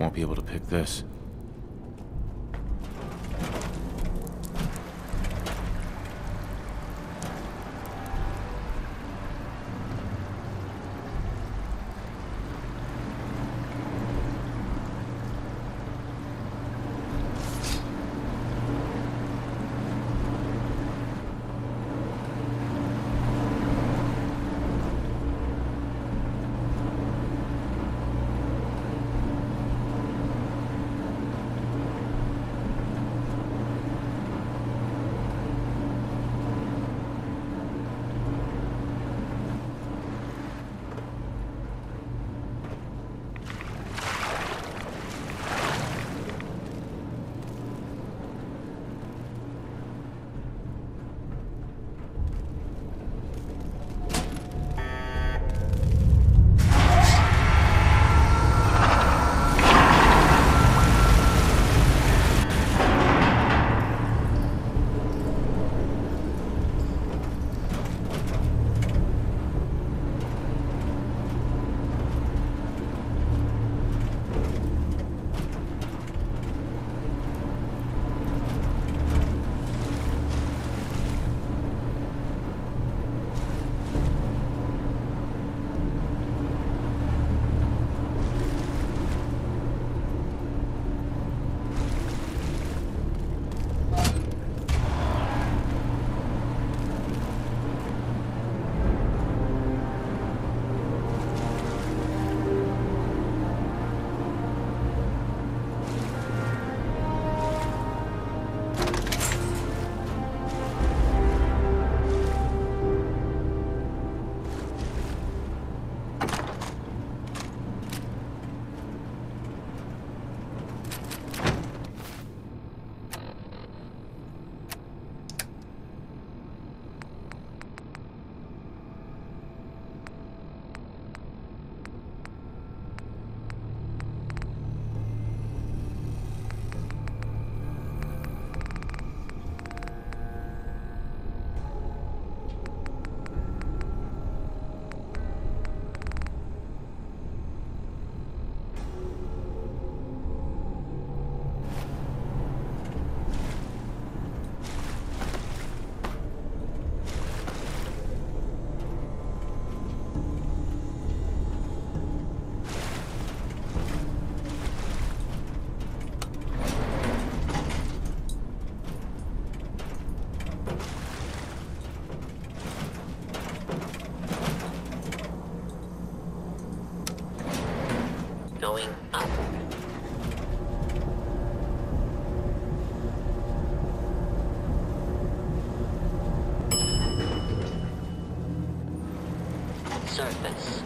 Won't be able to pick this. Surface.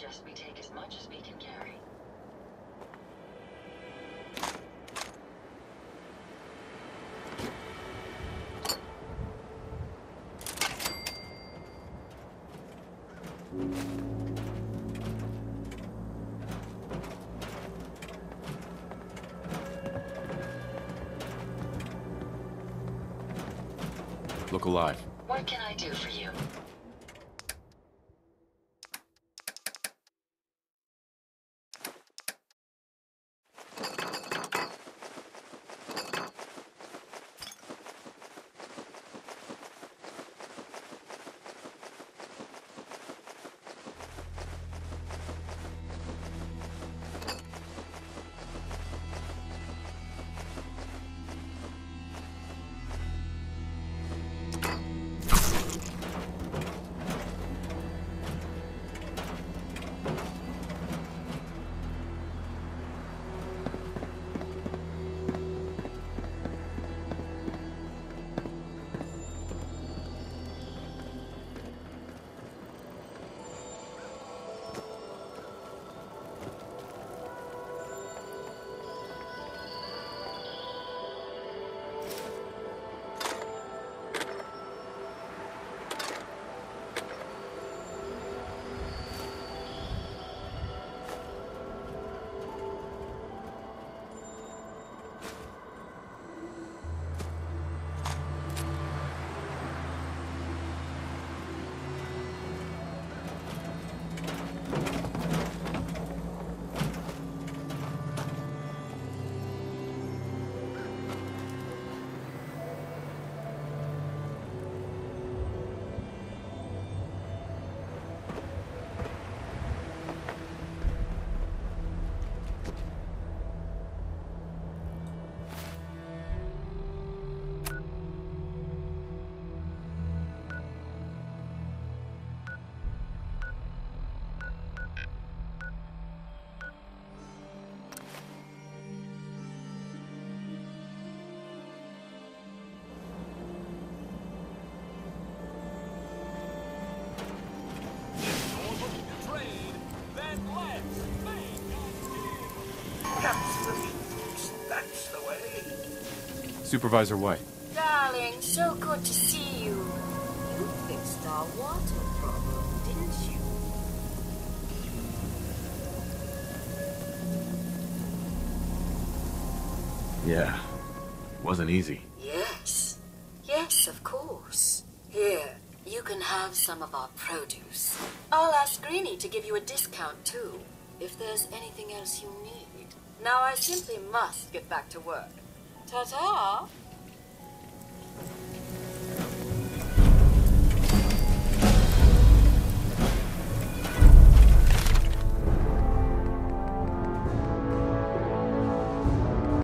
Suggest we take as much as we can carry. Look alive. What can I do for you? That's the way. Supervisor White. Darling, so good to see you. You fixed our water problem, didn't you? Yeah. Wasn't easy. Yes. Yes, of course. Here, you can have some of our produce. I'll ask Greenie to give you a discount, too, if there's anything else you need. Now I simply must get back to work. Ta-ta!